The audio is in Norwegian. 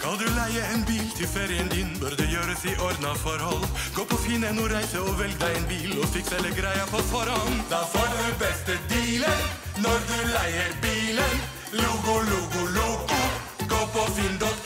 Skal du leie en bil til ferien din, bør det gjøres i ordna forhold. Gå på finn.no reise og velg deg en bil, og fiks hele greia på forhånd. Da får du beste dealen når du leier bilen. Logo, logo, logo. Gå på finn.no.